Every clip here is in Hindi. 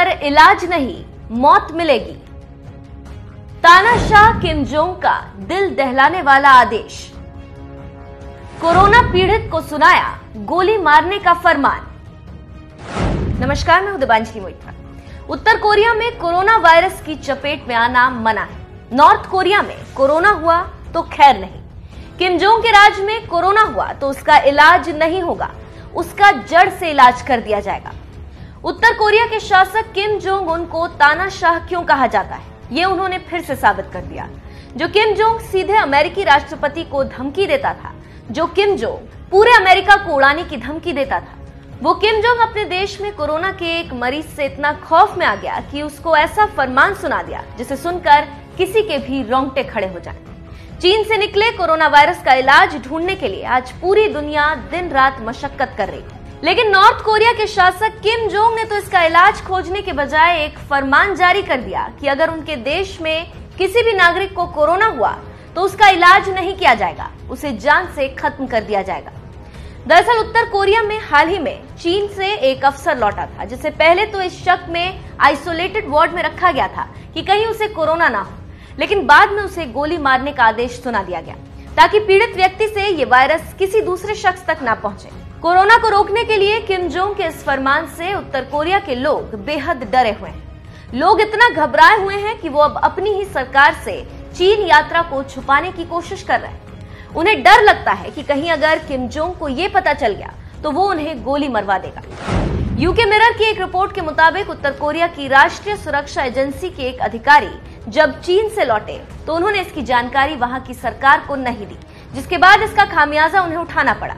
पर इलाज नहीं, मौत मिलेगी। तानाशाह किम जोंग का दिल दहलाने वाला आदेश। कोरोना पीड़ित को सुनाया गोली मारने का फरमान। नमस्कार, मैं हूँ दिबांजलि मोइत्रा उत्तर कोरिया में कोरोना वायरस की चपेट में आना मना है। नॉर्थ कोरिया में कोरोना हुआ तो खैर नहीं। किम जोंग के राज में कोरोना हुआ तो उसका इलाज नहीं होगा। उसका जड़ से इलाज कर दिया जाएगा। उत्तर कोरिया के शासक किम जोंग उन को तानाशाह क्यों कहा जाता है। ये उन्होंने फिर से साबित कर दिया। जो किम जोंग सीधे अमेरिकी राष्ट्रपति को धमकी देता था, जो किम जोंग पूरे अमेरिका को उड़ाने की धमकी देता था, वो किम जोंग अपने देश में कोरोना के एक मरीज़ से इतना खौफ में आ गया कि उसको ऐसा फरमान सुना दिया, जिसे सुनकर किसी के भी रोंगटे खड़े हो जाए। चीन से निकले कोरोना वायरस का इलाज ढूँढने के लिए आज पूरी दुनिया दिन रात मशक्कत कर रही है। लेकिन नॉर्थ कोरिया के शासक किम जोंग ने तो इसका इलाज खोजने के बजाय एक फरमान जारी कर दिया कि अगर उनके देश में किसी भी नागरिक को कोरोना हुआ तो उसका इलाज नहीं किया जाएगा। उसे जान से खत्म कर दिया जाएगा। दरअसल उत्तर कोरिया में हाल ही में चीन से एक अफसर लौटा था, जिसे पहले तो इस शक में आइसोलेटेड वार्ड में रखा गया था कि कहीं उसे कोरोना ना हो, लेकिन बाद में उसे गोली मारने का आदेश सुना दिया गया, ताकि पीड़ित व्यक्ति से ये वायरस किसी दूसरे शख्स तक ना पहुँचे। कोरोना को रोकने के लिए किम जोंग के इस फरमान से उत्तर कोरिया के लोग बेहद डरे हुए हैं। लोग इतना घबराए हुए हैं कि वो अब अपनी ही सरकार से चीन यात्रा को छुपाने की कोशिश कर रहे हैं। उन्हें डर लगता है कि कहीं अगर किम जोंग को ये पता चल गया तो वो उन्हें गोली मरवा देगा। यूके मिरर की एक रिपोर्ट के मुताबिक उत्तर कोरिया की राष्ट्रीय सुरक्षा एजेंसी के एक अधिकारी जब चीन से लौटे तो उन्होंने इसकी जानकारी वहाँ की सरकार को नहीं दी, जिसके बाद इसका खामियाजा उन्हें उठाना पड़ा।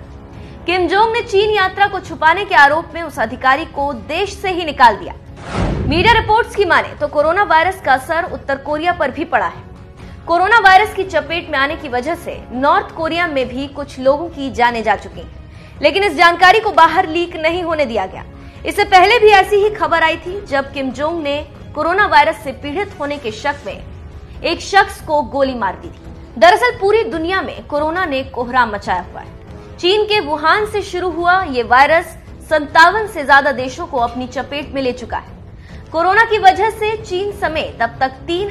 किम जोंग ने चीन यात्रा को छुपाने के आरोप में उस अधिकारी को देश से ही निकाल दिया। मीडिया रिपोर्ट्स की माने तो कोरोना वायरस का असर उत्तर कोरिया पर भी पड़ा है। कोरोना वायरस की चपेट में आने की वजह से नॉर्थ कोरिया में भी कुछ लोगों की जाने जा चुकी। हैं लेकिन इस जानकारी को बाहर लीक नहीं होने दिया गया। इससे पहले भी ऐसी ही खबर आई थी, जब किम जोंग ने कोरोना वायरस से पीड़ित होने के शक में एक शख्स को गोली मार दी थी। दरअसल पूरी दुनिया में कोरोना ने कोहराम मचाया हुआ है। चीन के वुहान से शुरू हुआ ये वायरस संतावन से ज़्यादा देशों को अपनी चपेट में ले चुका है। कोरोना की वजह से चीन समेत अब तक तीन